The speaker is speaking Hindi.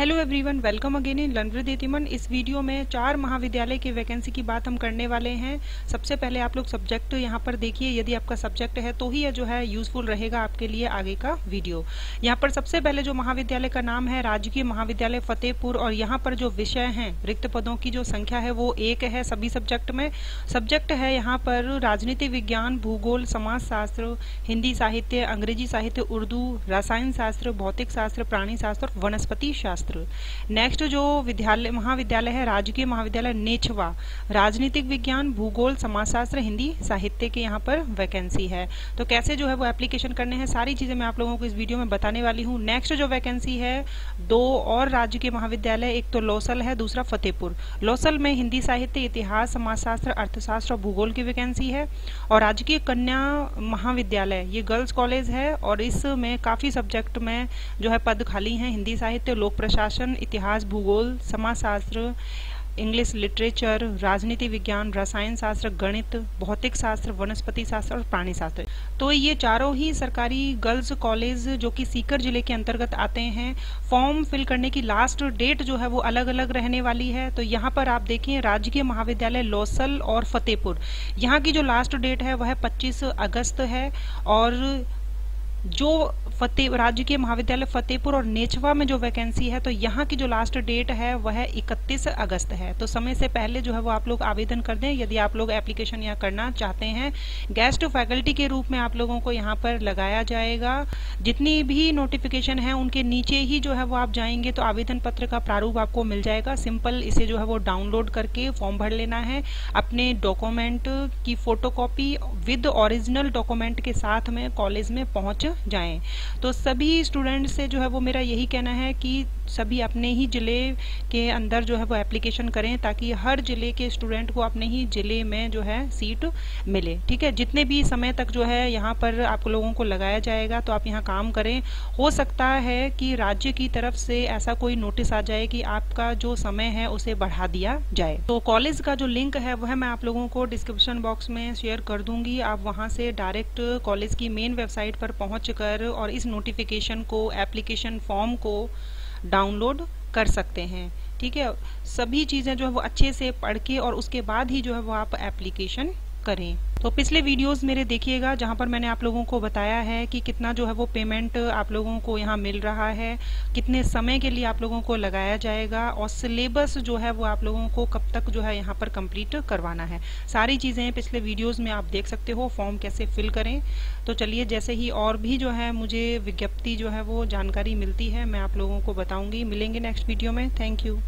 Hello everyone welcome again in लनवृद एतिमन इस वीडियो में चार महाविद्यालय की वैकेंसी की बात हम करने वाले हैं। सबसे पहले आप लोग सब्जेक्ट यहाँ पर देखिए, यदि आपका सब्जेक्ट है तो ही जो है यूजफुल रहेगा आपके लिए आगे का वीडियो यहाँ पर सबसे पहले जो महाविद्यालय का नाम है, राजकीय महाविद्यालय फतेहपुर, और यहाँ पर जो विषय है, रिक्त पदों की जो संख्या है वो एक है सभी सब्जेक्ट में। सब्जेक्ट है यहाँ पर राजनीति विज्ञान, भूगोल समाज शास्त्र हिंदी साहित्य, अंग्रेज़ी साहित्य, उर्दू, रसायन शास्त्र, भौतिक शास्त्र, प्राणी शास्त्र और वनस्पति शास्त्र। शास्त्र नेक्स्ट जो विद्यालय महाविद्यालय है, राजकीय महाविद्यालय नेछवा राजनीतिक विज्ञान, भूगोल, समाजशास्त्र, हिंदी साहित्य के यहाँ पर वैकेंसी है। तो कैसे जो है वो एप्लीकेशन करने हैं, सारी चीज़ें मैं आप लोगों को इस वीडियो में बताने वाली हूँ। नेक्स्ट जो वैकेंसी है, दो और राजकीय महाविद्यालय, एक तो लोसल है, दूसरा फतेहपुर। लोसल में हिंदी साहित्य, इतिहास, समाजशास्त्र, अर्थशास्त्र और भूगोल की वैकेंसी है। और राजकीय कन्या महाविद्यालय, ये गर्ल्स कॉलेज है और इसमें काफ़ी सब्जेक्ट में जो है पद खाली हैं, हिंदी साहित्य, लोक प्रशासन इतिहास, भूगोल, समाजशास्त्र इंग्लिश लिटरेचर राजनीति विज्ञान, रसायन शास्त्र, गणित, भौतिक शास्त्र, वनस्पति शास्त्र और प्राणी शास्त्र। तो ये चारों ही सरकारी गर्ल्स कॉलेज जो कि सीकर ज़िले के अंतर्गत आते हैं, फॉर्म फिल करने की लास्ट डेट जो है वो अलग अलग रहने वाली है। तो यहाँ पर आप देखें राजकीय महाविद्यालय लौसल और फतेहपुर। यहाँ की जो लास्ट डेट है, वह पच्चीस अगस्त है और जो फतेह राज्य के महाविद्यालय फतेहपुर और नेचवा में जो वैकेंसी है तो यहाँ की जो लास्ट डेट है, वह 31 अगस्त है। तो समय से पहले जो है वो आप लोग आवेदन कर दें। यदि आप लोग एप्लीकेशन यहाँ करना चाहते हैं गेस्ट फैकल्टी के रूप में आप लोगों को यहाँ पर लगाया जाएगा। जितनी भी नोटिफिकेशन है, उनके नीचे ही जो है वो आप जाएँगे तो आवेदन पत्र का प्रारूप आपको मिल जाएगा। सिंपल इसे जो है वो डाउनलोड करके फॉर्म भर लेना है। अपने डॉक्यूमेंट की फोटोकॉपी विद ओरिजिनल डॉक्यूमेंट के साथ में कॉलेज में पहुँच जाएँ। तो सभी स्टूडेंट से जो है वो मेरा यही कहना है कि सभी अपने ही ज़िले के अंदर जो है वो एप्लीकेशन करें ताकि हर ज़िले के स्टूडेंट को अपने ही ज़िले में जो है सीट मिले। ठीक है? जितने भी समय तक जो है यहाँ पर आप लोगों को लगाया जाएगा तो आप यहाँ काम करें। हो सकता है कि राज्य की तरफ़ से ऐसा कोई नोटिस आ जाए कि आपका जो समय है उसे बढ़ा दिया जाए। तो कॉलेज का जो लिंक है, वह मैं आप लोगों को डिस्क्रिप्शन बॉक्स में शेयर कर दूँगी। आप वहाँ से डायरेक्ट कॉलेज की मेन वेबसाइट पर पहुँच और इस नोटिफिकेशन को एप्लीकेशन फॉर्म को डाउनलोड कर सकते हैं। ठीक है? सभी चीज़ें जो है वो अच्छे से पढ़ के और उसके बाद ही जो है वो आप एप्लीकेशन करें। तो पिछले वीडियोस मेरे देखिएगा, जहाँ पर मैंने आप लोगों को बताया है कि कितना जो है वो पेमेंट आप लोगों को यहाँ मिल रहा है, कितने समय के लिए आप लोगों को लगाया जाएगा, और सिलेबस जो है वो आप लोगों को कब तक जो है यहाँ पर कंप्लीट करवाना है। सारी चीज़ें पिछले वीडियोज़ में आप देख सकते हो, फॉर्म कैसे फिल करें। तो चलिए, जैसे ही और भी जो है मुझे विज्ञप्ति जो है वो जानकारी मिलती है, मैं आप लोगों को बताऊँगी। मिलेंगे नेक्स्ट वीडियो में। Thank you.